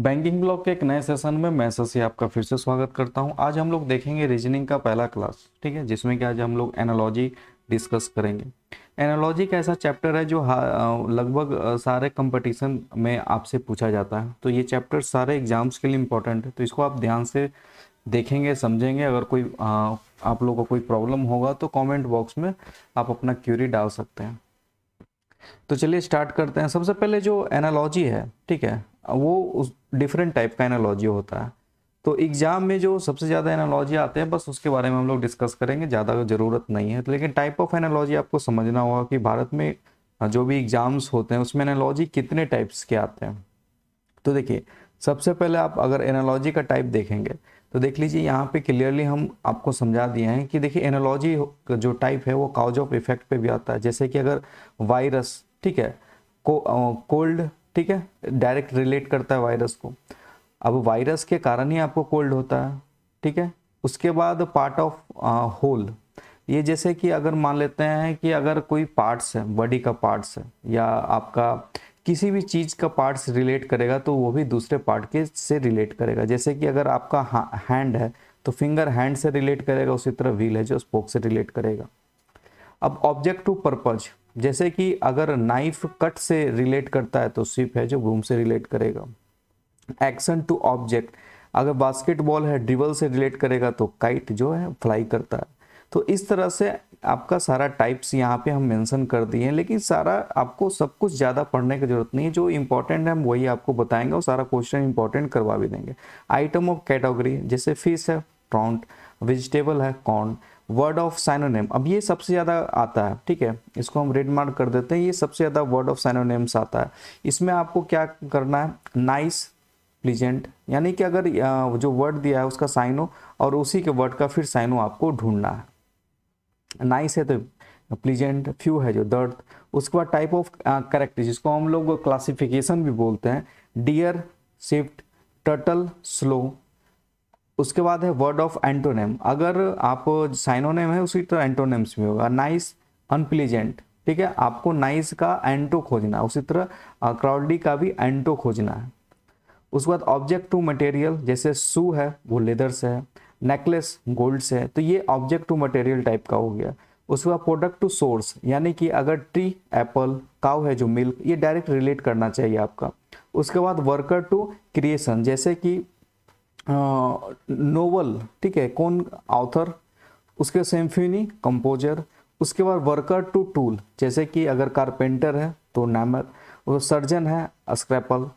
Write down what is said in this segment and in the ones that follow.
Banking block के एक नए सेशन में मैं शशि आपका फिर से स्वागत करता हूँ। आज हम लोग देखेंगे रीजनिंग का पहला क्लास ठीक है जिसमें कि आज हम लोग एनालॉजी डिस्कस करेंगे। एनालॉजी का ऐसा चैप्टर है जो लगभग सारे कंपटीशन में आपसे पूछा जाता है। तो ये चैप्टर सारे एग्ज़ाम्स के लिए इम्पोर्टेंट है। तो इसको आप ध्यान से देखेंगे समझेंगे। अगर कोई आ, आप लोगों को कोई प्रॉब्लम होगा तो कमेंट बॉक्स में आप अपना क्यूरी डाल सकते हैं। तो चलिए स्टार्ट करते हैं। सबसे पहले जो एनालॉजी है, ठीक है, वो उस डिफरेंट टाइप का एनालॉजी होता है। तो एग्ज़ाम में जो सबसे ज़्यादा एनालॉजी आते हैं, बस उसके बारे में हम लोग डिस्कस करेंगे, ज़्यादा ज़रूरत नहीं है। तो लेकिन टाइप ऑफ़ एनालॉजी आपको समझना होगा कि भारत में जो भी एग्ज़ाम्स होते हैं, उसमें एनालॉजी कितने टाइप्स के आते हैं। तो देखिए, सबसे पहले आप अगर एनालॉजी का टाइप देखेंगे तो देख लीजिए यहाँ पे क्लियरली हम आपको समझा दिए हैं कि देखिए एनोलॉजी जो टाइप है वो काउज ऑफ़ इफ़ेक्ट पे भी आता है। जैसे कि अगर वायरस ठीक है को, कोल्ड ठीक है डायरेक्ट रिलेट करता है वायरस को। अब वायरस के कारण ही आपको कोल्ड होता है ठीक है? उसके बाद पार्ट ऑफ़ होल ये जैसे कि अगर मान लेते हैं कि अगर कोई पार्ट्स है बॉडी का पार्ट्स है या आपका किसी भी चीज़ का पार्ट्स रिलेट करेगा तो वो भी दूसरे पार्ट के से रिलेट करेगा। जैसे कि अगर आपका हैंड है तो फिंगर हैंड से रिलेट करेगा, उसी तरह व्हील है जो स्पोक से रिलेट करेगा। अब ऑब्जेक्ट टू पर्पज जैसे कि अगर नाइफ कट से रिलेट करता है तो सिप है जो बूम से रिलेट करेगा। एक्शन टू ऑब्जेक्ट अगर बास्केटबॉल है ड्रिबल से रिलेट करेगा तो काइट जो है फ्लाई करता है। तो इस तरह से आपका सारा टाइप्स यहाँ पे हम मेंशन कर दिए हैं, लेकिन सारा आपको सब कुछ ज़्यादा पढ़ने की ज़रूरत नहीं है। जो इंपॉर्टेंट है, हम वही आपको बताएँगे और सारा क्वेश्चन इंपॉर्टेंट करवा भी देंगे। आइटम ऑफ़ कैटेगरी जैसे फ़िश है प्रॉन्ट वेजिटेबल है कॉर्न वर्ड ऑफ़ साइनोनेम अब ये सबसे ज़्यादा आता है, ठीक है? इसको हम रेड मार्क कर देते हैं, ये सबसे ज़्यादा वर्ड ऑफ़ साइनोनेम्स आता है। इसमें आपको क्या करना है? नाइस प्लीजेंट यानी कि अगर जो वर्ड दिया है, उसका साइनो और उसी के वर्ड का फिर साइनो आपको ढूंढना है। नाइस है तो प्लीजेंट, फ्यू है जो दर्द, उसके बाद टाइप ऑफ़ करेक्टर जिसको हम लोग क्लासिफिकेशन भी बोलते हैं डियर शिफ्ट टर्टल स्लो उसके बाद है वर्ड ऑफ़ एंटोनेम अगर आप साइनोनेम है, उसी तरह एंटोनेम्स भी होगा। नाइस अनप्लीजेंट ठीक है? आपको नाइस का एंटो खोजना उसी तरह क्राउडी का भी एंटो खोजना है। उसके बाद ऑब्जेक्ट टू मटेरियल जैसे शू है, वो लेदर से है। नेकलेस गोल्ड से है तो ये ऑब्जेक्ट टू मटेरियल टाइप का हो गया। उसके बाद प्रोडक्ट टू सोर्स यानी कि अगर ट्री एप्पल काउ है जो मिल्क ये डायरेक्ट रिलेट करना चाहिए आपका। उसके बाद वर्कर टू क्रिएशन जैसे कि नोवल ठीक है, कौन ऑथर उसके सेम्फिनी कंपोजर उसके बाद वर्कर टू टूल जैसे कि अगर कारपेंटर है तो नैमर सर्जन है स्क्रैपल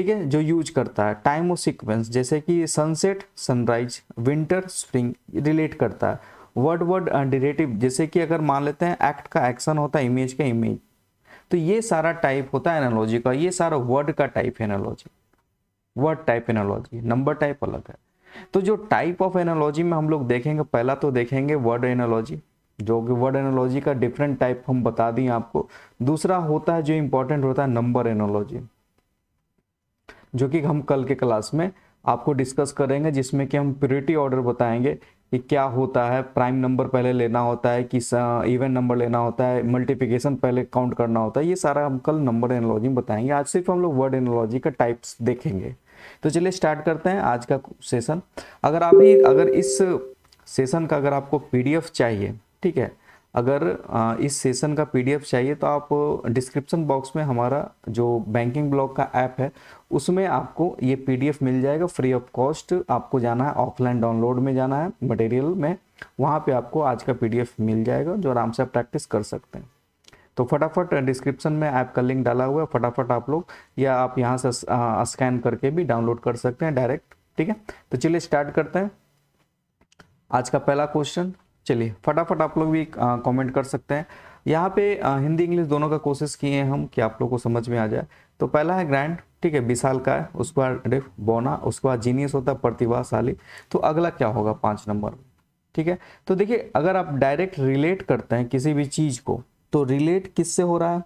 ठीक है, जो यूज़ करता है टाइम और सीक्वेंस जैसे कि sunset sunrise winter spring relate करता है। वर्ड वर्ड डिरेटिव जैसे कि अगर मान लेते हैं एक्ट का एक्शन होता है इमेज का इमेज तो ये सारा टाइप होता है एनालॉजी का, ये सारा वर्ड का टाइप है analogy word type analogy number type अलग है। तो जो टाइप ऑफ़ एनालॉजी में हम लोग देखेंगे, पहला तो देखेंगे वर्ड एनालॉजी जो कि वर्ड एनालॉजी का डिफरेंट टाइप हम बता दिए आपको। दूसरा होता है, जो इंपॉर्टेंट होता है नंबर एनालॉजी जो कि हम कल के क्लास में आपको डिस्कस करेंगे, जिसमें कि हम प्योरिटी ऑर्डर बताएँगे कि क्या होता है प्राइम नंबर पहले लेना होता है कि इवन नंबर लेना होता है मल्टीप्लिकेशन पहले काउंट करना होता है, ये सारा हम कल नंबर एनोलॉजी में बताएँगे। आज सिर्फ़ हम लोग वर्ड एनोलॉजी का टाइप्स देखेंगे। तो चलिए स्टार्ट करते हैं आज का सेशन अगर आप ही अगर इस सेशन का अगर आपको पीडीएफ चाहिए, ठीक है अगर इस सेशन का पीडीएफ चाहिए तो आप डिस्क्रिप्शन बॉक्स में हमारा जो बैंकिंग ब्लॉग का ऐप है, उसमें आपको ये पीडीएफ मिल जाएगा फ्री ऑफ़ कॉस्ट आपको जाना है ऑफलाइन डाउनलोड में जाना है मटेरियल में, वहाँ पे आपको आज का पीडीएफ मिल जाएगा जो आराम से आप प्रैक्टिस कर सकते हैं। तो फटाफट डिस्क्रिप्शन में ऐप का लिंक डाला हुआ है, फटाफट आप लोग, या आप यहाँ से स्कैन करके भी डाउनलोड कर सकते हैं डायरेक्ट ठीक है? तो चलिए स्टार्ट करते हैं। आज का पहला क्वेश्चन चलिए, फटाफट आप लोग भी कमेंट कर सकते हैं। यहाँ पे हिंदी, इंग्लिश दोनों का कोशिश किए हैं हम कि आप लोग को समझ में आ जाए। तो पहला है ग्रैंड ठीक है, विशाल का है उसके बाद बोना उसके बाद जीनियस होता है, प्रतिभाशाली। तो अगला क्या होगा? पाँच नंबर। ठीक है? तो देखिए, अगर आप डायरेक्ट रिलेट करते हैं किसी भी चीज़ को तो रिलेट किससे हो रहा है?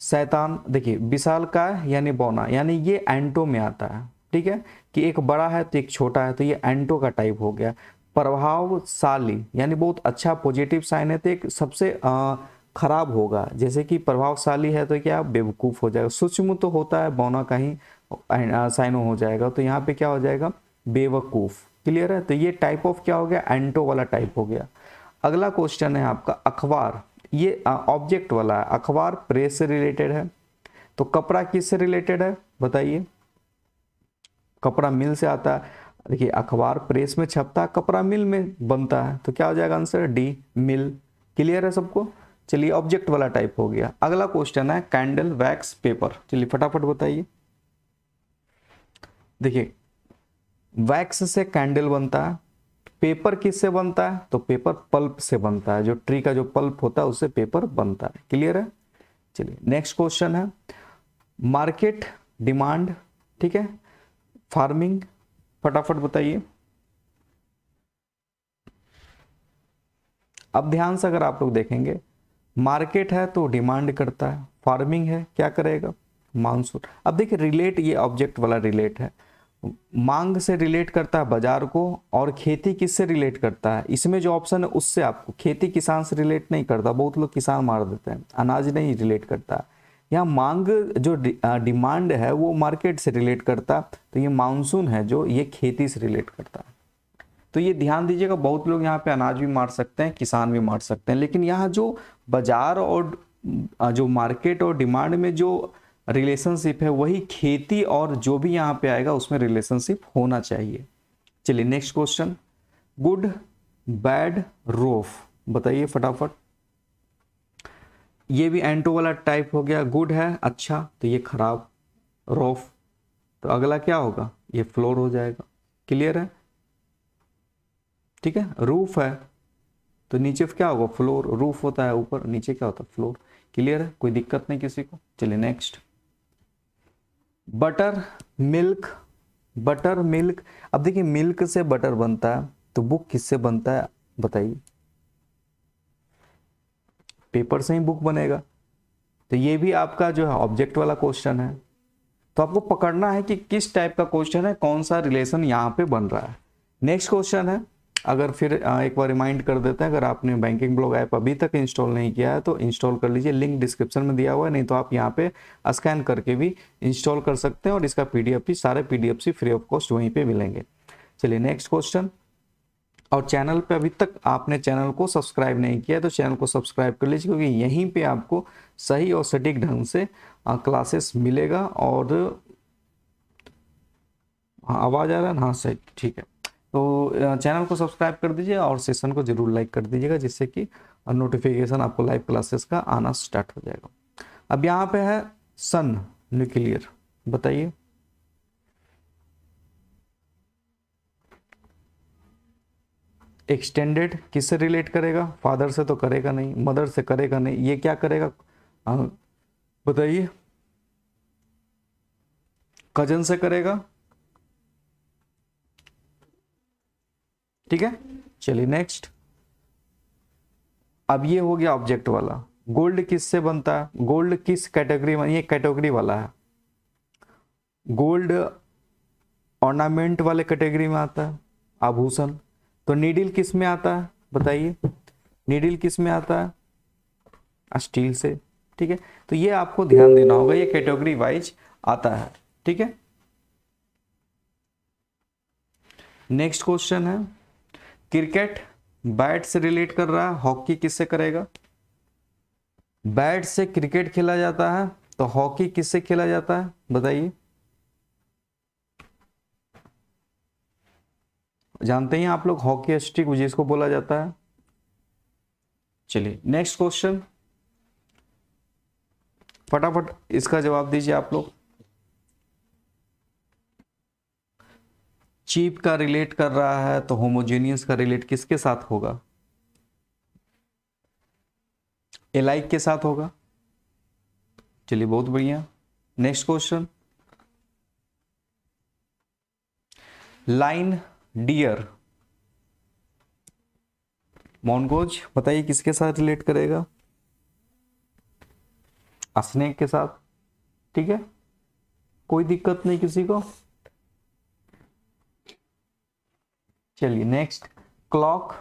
शैतान, देखिए, विशाल का यानी बोना यानी ये एंटो में आता है। ठीक है, कि एक बड़ा है तो एक छोटा है तो ये एंटो का टाइप हो गया। प्रभावशाली, यानी बहुत अच्छा पॉजिटिव साइन है तो एक सबसे खराब होगा। जैसे कि प्रभावशाली है तो क्या, बेवकूफ़ हो जाएगा। सूक्ष्म तो होता है, बौना कहीं साइनो हो जाएगा। तो यहाँ पे क्या हो जाएगा? बेवकूफ़। क्लियर है? तो ये टाइप ऑफ़ क्या हो गया? एंटो वाला टाइप हो गया। अगला क्वेश्चन है आपका, अखबार। ये ऑब्जेक्ट वाला है। अखबार प्रेस से रिलेटेड है। तो कपड़ा किससे रिलेटेड है? बताइए। कपड़ा मिल से आता है। देखिए, अखबार प्रेस में छपता है, कपड़ा मिल में बनता है। तो क्या हो जाएगा आंसर? डी, मिल। क्लियर है सबको? चलिए ऑब्जेक्ट वाला टाइप हो गया। अगला क्वेश्चन है कैंडल वैक्स पेपर चलिए, फटाफट बताइए। देखिए वैक्स से कैंडल बनता है पेपर किससे बनता है? तो पेपर पल्प से बनता है। जो ट्री का जो पल्प होता है, उससे पेपर बनता है। क्लियर है? चलिए नेक्स्ट क्वेश्चन है मार्केट डिमांड ठीक है? फ़ार्मिंग, फटाफट बताइए। अब ध्यान से अगर आप लोग देखेंगे, मार्केट है तो डिमांड करता है, फ़ार्मिंग है, क्या करेगा? मानसून। अब देखिए, रिलेट, ये ऑब्जेक्ट वाला रिलेट है। मांग से रिलेट करता है बाज़ार को और खेती किससे रिलेट करता है? इसमें जो ऑप्शन है, उससे आपको। खेती किसान से रिलेट नहीं करता, बहुत लोग किसान मार देते हैं, अनाज नहीं रिलेट करता। यहाँ मांग जो डिमांड है वो मार्केट से रिलेट करता तो ये मानसून है जो ये खेती से रिलेट करता। तो ये ध्यान दीजिएगा, बहुत लोग यहाँ पे अनाज भी मार सकते हैं, किसान भी मार सकते हैं, लेकिन यहाँ जो बाज़ार और जो मार्केट और डिमांड में जो रिलेशनशिप है, वही खेती और जो भी यहाँ पे आएगा, उसमें रिलेशनशिप होना चाहिए। चलिए, next question. Good, bad, rough. बताइए फटाफट। ये भी एंटो वाला टाइप हो गया गुड है अच्छा तो ये खराब रोफ तो अगला क्या होगा? ये फ्लोर हो जाएगा। क्लियर है? ठीक है? रूफ है तो नीचे क्या होगा? फ्लोर रूफ होता है ऊपर, नीचे क्या होता है? फ्लोर क्लियर है? कोई दिक्कत नहीं किसी को। चलिए next butter milk butter milk अब देखिए मिल्क से बटर बनता है तो बुक किससे बनता है? बताइए। पेपर से ही बुक बनेगा। तो ये भी आपका जो है ऑब्जेक्ट वाला क्वेश्चन है। तो आपको पकड़ना है कि किस टाइप का क्वेश्चन है, कौन सा रिलेशन यहाँ पे बन रहा है। नेक्स्ट क्वेश्चन है, अगर फिर एक बार रिमाइंड कर देते हैं, अगर आपने बैंकिंग ब्लॉग ऐप अभी तक इंस्टॉल नहीं किया है तो इंस्टॉल कर लीजिए, लिंक डिस्क्रिप्शन में दिया हुआ है, नहीं तो आप यहाँ पे स्कैन करके भी इंस्टॉल कर सकते हैं और इसका पीडीएफ भी, सारे पीडीएफ भी फ्री ऑफ़ कॉस्ट वहीं पे मिलेंगे। चलिए, नेक्स्ट क्वेश्चन। और चैनल पे अभी तक आपने चैनल को सब्सक्राइब नहीं किया तो चैनल को सब्सक्राइब कर लीजिए, क्योंकि यहीं पे आपको सही और सटीक ढंग से क्लासेस मिलेगा और हाँ आवाज़ आ रहा है हाँ सही, ठीक है। तो चैनल को सब्सक्राइब कर दीजिए और सेशन को ज़रूर लाइक कर दीजिएगा, जिससे कि नोटिफिकेशन आपको लाइव क्लासेस का आना स्टार्ट हो जाएगा। अब यहाँ पे है सन न्यूक्लियर, बताइए। एक्सटेंडेड किससे रिलेट करेगा? फादर से तो करेगा नहीं मदर से करेगा नहीं। ये क्या करेगा? बताइए। कज़न से करेगा। ठीक है? चलिए नेक्स्ट अब ये हो गया ऑब्जेक्ट वाला। गोल्ड किससे बनता है? गोल्ड किस कैटेगरी में? ये कैटेगरी वाला है। गोल्ड ऑर्नामेंट वाले कैटेगरी में आता है। आभूषण। तो नीडिल किसमें आता है? बताइए। नीडिल किसमें आता है? स्टील से, ठीक है? तो ये आपको ध्यान देना होगा, ये कैटेगरी वाइज आता है, ठीक है? नेक्स्ट क्वेश्चन है। क्रिकेट बैट से रिलेट कर रहा है हॉकी किससे करेगा? बैट से क्रिकेट खेला जाता है तो हॉकी किससे खेला जाता है? बताइए। जानते हैं आप लोग हॉकी स्टिक जिसको बोला जाता है। चलिए नेक्स्ट क्वेश्चन फटाफट इसका जवाब दीजिए आप लोग। चीप का रिलेट कर रहा है तो होमोजेनियस का रिलेट किसके साथ होगा? एलाइक के साथ होगा। चलिए, बहुत बढ़िया। Next question lion deer mongoose, बताइए किसके साथ रिलेट करेगा? स्नेक के साथ, ठीक है? कोई दिक्कत नहीं किसी को? चलिए नेक्स्ट क्लॉक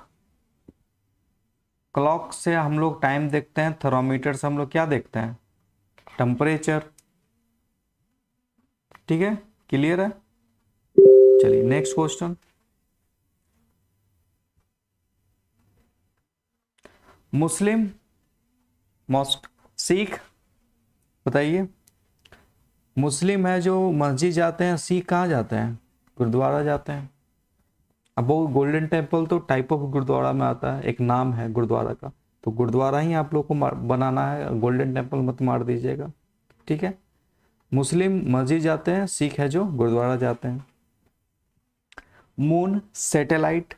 क्लॉक से हम लोग टाइम देखते हैं थर्मोमीटर से हम लोग क्या देखते हैं? टेम्परेचर ठीक है? क्लियर है? चलिए next question Muslim mosque Sikh, बताइए। मुस्लिम है जो मस्जिद जाते हैं, सिख कहाँ जाते हैं? गुरुद्वारा जाते हैं। अब वो गोल्डन टेंपल तो टाइप ऑफ़ गुरुद्वारा में आता है, एक नाम है गुरुद्वारा का। तो गुरुद्वारा ही आप लोग को बनाना है गोल्डन टेंपल मत मार दीजिएगा, ठीक है? मुस्लिम मस्जिद जाते हैं, सिख है जो गुरुद्वारा जाते हैं। मून सैटेलाइट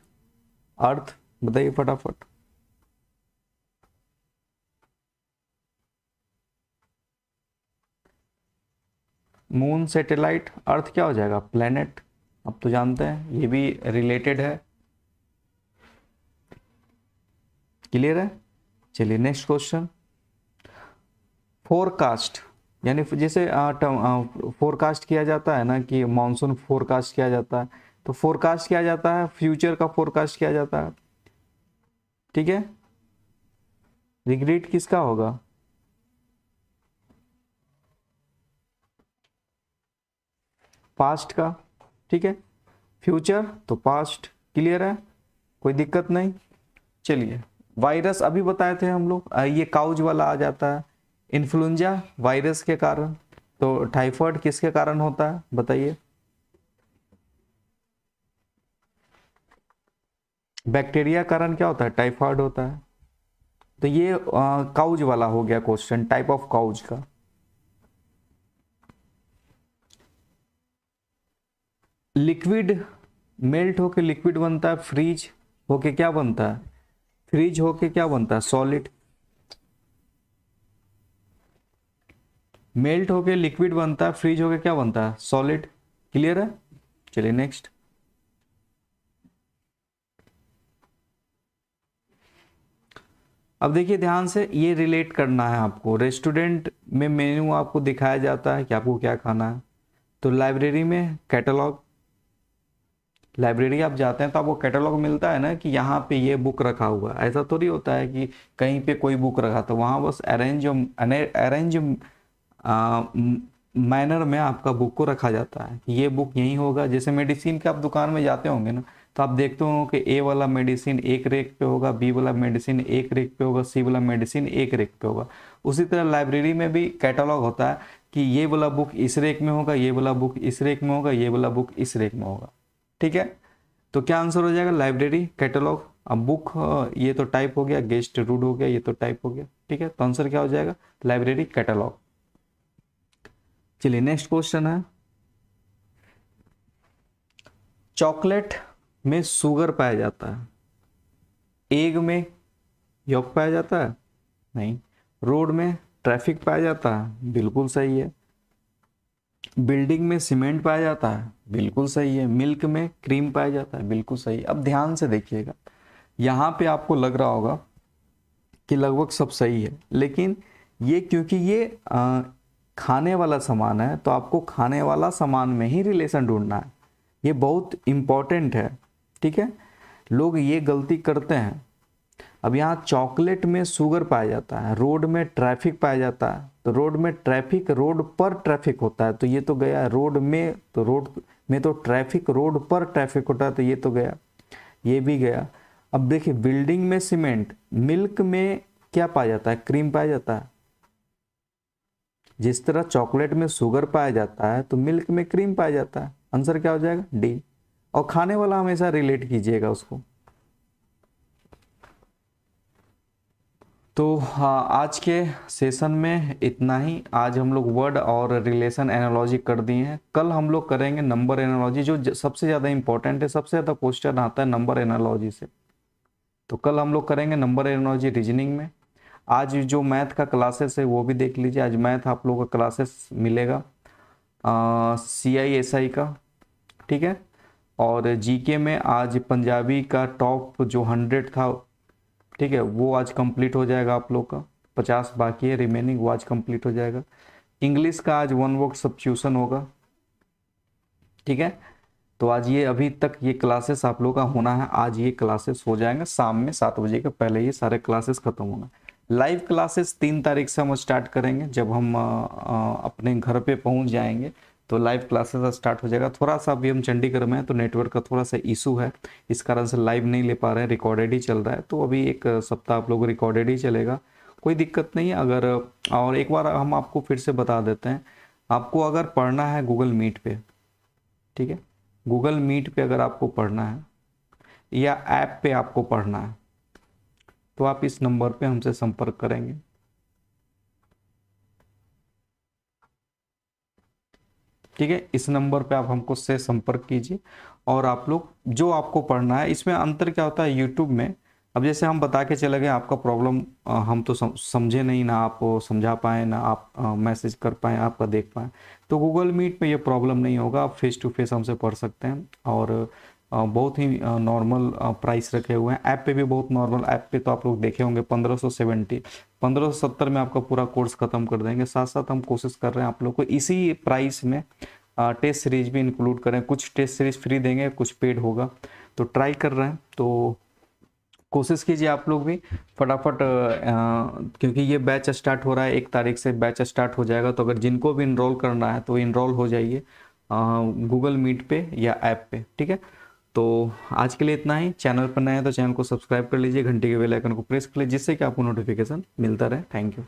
अर्थ बताइए फटाफट। मून सैटेलाइट अर्थ क्या हो जाएगा? प्लेनेट अब तो जानते हैं, ये भी रिलेटेड है। क्लियर है? चलिए नेक्स्ट क्वेश्चन फोरकास्ट यानी जैसे फोरकास्ट किया जाता है ना कि मानसून फोरकास्ट किया जाता है तो फोरकास्ट किया जाता है फ्यूचर का फोरकास्ट किया जाता है। ठीक है? रिग्रेट किसका होगा? पास्ट का, ठीक है? फ्यूचर तो पास्ट क्लियर है, कोई दिक्कत नहीं। चलिए वायरस अभी बताए थे हम लोग ये काउज वाला आ जाता है। इन्फ्लुंजा वायरस के कारण तो टाइफॉइड किसके कारण होता है, बताइए। बैक्टीरिया कारण क्या होता है? टाइफॉइड होता है। तो ये काउज वाला हो गया क्वेश्चन टाइप ऑफ़ काउज का। लिक्विड मेल्ट होके लिक्विड बनता है, फ्रीज होके क्या बनता है? फ्रीज होके क्या बनता है? सॉलिड। मेल्ट होके लिक्विड बनता है, फ्रीज होके क्या बनता है? सॉलिड। क्लियर है? चलिए नेक्स्ट। अब देखिए ध्यान से ये रिलेट करना है आपको। रेस्टोरेंट में मेन्यू आपको दिखाया जाता है कि आपको क्या खाना है। तो लाइब्रेरी में कैटलॉग लाइब्रेरी आप जाते हैं तो आपको कैटलॉग मिलता है ना कि यहाँ पे ये बुक रखा हुआ है। ऐसा थोड़ी होता है कि कहीं पे कोई बुक रखा तो वहाँ बस अरेंज अरेंज मैनर में आपका बुक को रखा जाता है। ये बुक यही होगा। जैसे मेडिसिन के आप दुकान में जाते होंगे ना तो आप देखते हो कि ए वाला मेडिसिन एक रेक पे होगा बी वाला मेडिसिन एक रेक पे होगा सी वाला मेडिसिन एक रेक पे होगा। उसी तरह लाइब्रेरी में भी कैटलॉग होता है कि ये वाला बुक इस रेक में होगा, ये वाला बुक इस रेक में होगा, ये वाला बुक इस रेक में होगा। ठीक है? तो क्या आंसर हो जाएगा? लाइब्रेरी कैटलॉग अब बुक ये तो टाइप हो गया गेस्ट रूड हो गया, ये तो टाइप हो गया, ठीक है? तो आंसर क्या हो जाएगा? लाइब्रेरी कैटलॉग चलिए नेक्स्ट क्वेश्चन है। चॉकलेट में शुगर पाया जाता है। एग में योग पाया जाता है? नहीं। रोड में ट्रैफ़िक पाया जाता है? बिल्कुल सही है। बिल्डिंग में सीमेंट पाया जाता है बिल्कुल सही है। मिल्क में क्रीम पाया जाता है बिल्कुल सही अब ध्यान से देखिएगा यहाँ पे आपको लग रहा होगा कि लगभग सब सही है लेकिन ये क्योंकि ये आ, खाने वाला सामान है तो आपको खाने वाला सामान में ही रिलेशन ढूंढना है। ये बहुत इंपॉर्टेंट है ठीक है? लोग ये गलती करते हैं अब यहाँ चॉकलेट में शुगर पाया जाता है रोड में ट्रैफ़िक पाया जाता है तो रोड में ट्रैफ़िक रोड पर ट्रैफ़िक होता है तो ये तो गया रोड में तो रोड में तो ट्रैफ़िक रोड पर ट्रैफ़िक होता है तो ये तो गया, ये भी गया। अब देखिए बिल्डिंग में सीमेंट मिल्क में क्या पाया जाता है? क्रीम पाया जाता है। जिस तरह चॉकलेट में शुगर पाया जाता है तो मिल्क में क्रीम पाया जाता है। आंसर क्या हो जाएगा? डी और खाने वाला हमेशा रिलेट कीजिएगा उसको। तो हाँ आज के सेशन में इतना ही। आज हम लोग वर्ड और रिलेशन एनालॉजी कर दिए हैं। कल हम लोग करेंगे नंबर एनालॉजी जो सबसे ज़्यादा इंपॉर्टेंट है, सबसे ज़्यादा क्वेश्चन आता है नंबर एनालॉजी से। तो कल हम लोग करेंगे नंबर एनालॉजी रीजनिंग में। आज जो मैथ का क्लासेस है, वो भी देख लीजिए। आज मैथ आप लोग का क्लासेस मिलेगा। सी आई एस आई का, ठीक है? और जीके में आज पंजाबी का टॉप जो हंड्रेड था ठीक है, वो आज कंप्लीट हो जाएगा आप लोग का। पचास बाकी है रिमेनिंग वो आज कंप्लीट हो जाएगा। इंग्लिश का आज वन वर्ड सब्स्टिट्यूशन होगा। ठीक है? तो आज ये अभी तक ये क्लासेस आप लोग का होना है। आज ये क्लासेस हो जाएँगे शाम में सात बजे के पहले ये सारे क्लासेस खत्म होंगे। लाइव क्लासेस तीन तारीख से हम स्टार्ट करेंगे। जब हम अपने घर पे पहुँच जाएँगे तो लाइव क्लासेस स्टार्ट हो जाएगा। थोड़ा सा अभी हम चंडीगढ़ में हैं तो नेटवर्क का थोड़ा सा इशू है। इस कारण से लाइव नहीं ले पा रहे हैं रिकॉर्डेड ही चल रहा है। तो अभी एक सप्ताह आप लोग रिकॉर्डेड ही चलेगा। कोई दिक्कत नहीं है, अगर, और एक बार हम आपको फिर से बता देते हैं। आपको अगर पढ़ना है गूगल मीट पे, ठीक है? गूगल मीट पे अगर आपको पढ़ना है, या ऐप पे आपको पढ़ना है तो आप इस नंबर पे हमसे संपर्क करेंगे। ठीक है? इस नंबर पे आप हमको से संपर्क कीजिए और आप लोग जो आपको पढ़ना है, इसमें अंतर क्या होता है यूट्यूब में? अब जैसे हम बता के चले गए, आपका प्रॉब्लम हम तो समझे नहीं ना आप समझा पाए, ना आप मैसेज कर पाए, आपका देख पाए। तो गूगल मीट में ये प्रॉब्लम नहीं होगा, आप फेस टू फेस हमसे पढ़ सकते हैं और बहुत ही नॉर्मल प्राइस रखे हुए हैं। ऐप पे भी बहुत नॉर्मल ऐप पे तो आप लोग देखे होंगे पंद्रह सौ सेवेंटी पंद्रह सौ सत्तर में आपका पूरा कोर्स खत्म कर देंगे। साथ साथ हम कोशिश कर रहे हैं आप लोग को इसी प्राइस में टेस्ट सीरीज़ भी इंक्लूड करें। कुछ टेस्ट सीरीज़ फ्री देंगे, कुछ पेड होगा। तो ट्राई कर रहे हैं। तो कोशिश कीजिए आप लोग भी फटाफट क्योंकि ये बैच स्टार्ट हो रहा है, एक तारीख से बैच स्टार्ट हो जाएगा। तो अगर जिनको भी इनरोल करना है तो इनरोल हो जाइए गूगल मीट पे या ऐप पे, ठीक है? तो आज के लिए इतना ही। चैनल पर नए हैं तो चैनल को सब्सक्राइब कर लीजिए, घंटे के बेल आइकन को प्रेस कर लीजिए, जिससे कि आपको नोटिफिकेशन मिलता रहे। Thank you